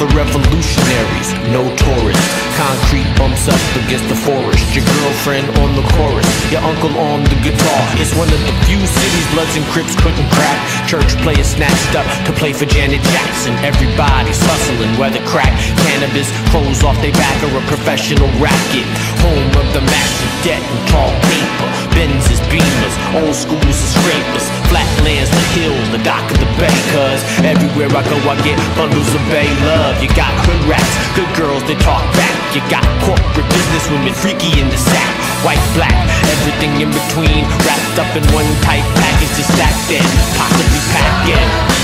of revolutionaries, no tourists. Concrete bumps up against the forest. Your girlfriend on the chorus, your uncle on the guitar. It's one of the few cities Bloods and Crips couldn't crack. Church players snatched up to play for Janet Jackson. Everybody's hustling, whether crack, cannabis, clothes off their back, or a professional racket. Home of the massive debt and. Benzes, Beamers, old schools and scrapers. Flatlands, the hills, the dock of the bay. Cause everywhere I go, I get bundles of bay love. You got hood rats, good girls that talk back. You got corporate business women freaky in the sack. White, black, everything in between. Wrapped up in one tight package to stack then, possibly pack in.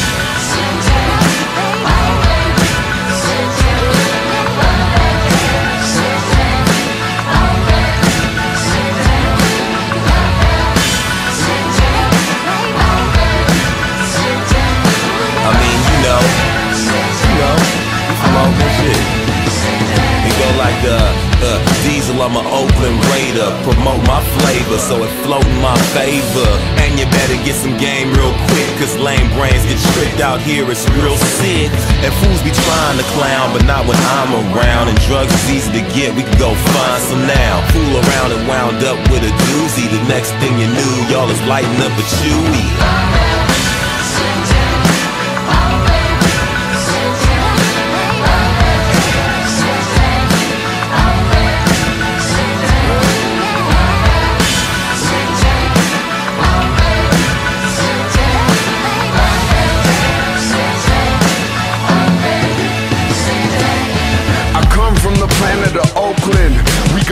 The uh, diesel, I'm an Oakland Raider. Promote my flavor so it float in my favor. And you better get some game real quick, cause lame brains get tricked out here, it's real sick. And fools be trying to clown, but not when I'm around. And drugs is easy to get, we can go find some now. Fool around and wound up with a doozy. The next thing you knew, y'all is lighting up a chewy.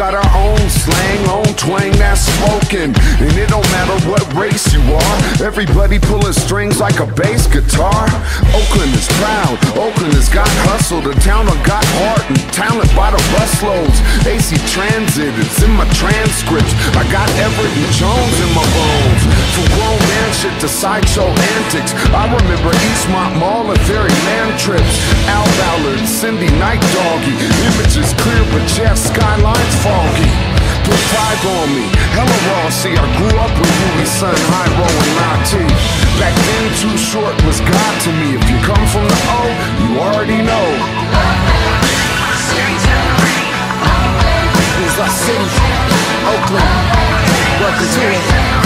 Got our own slang, own twang that's spoken. And it don't matter what race you are. Everybody pulling strings like a bass guitar. Oakland is proud. Oakland has got hustle. The town have got heart and talent by the busloads. AC Transit, it's in my transcripts. I got Everett and Jones in my bones. From grown man shit to sideshow antics. I remember Eastmont Mall and Fairyland trips. Al Ballard, Cindy Night Doggy. Images clear, but yeah, skyline's foggy. Put five on me, hella raw. See, I grew up with Son, Hiero, and Nati. Back then, Too Short was God to me. If you come from the O, you already know. It's our city, Oakland. Welcome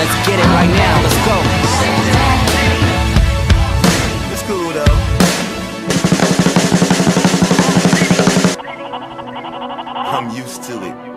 Let's get it right now. Let's go. I'm used to it.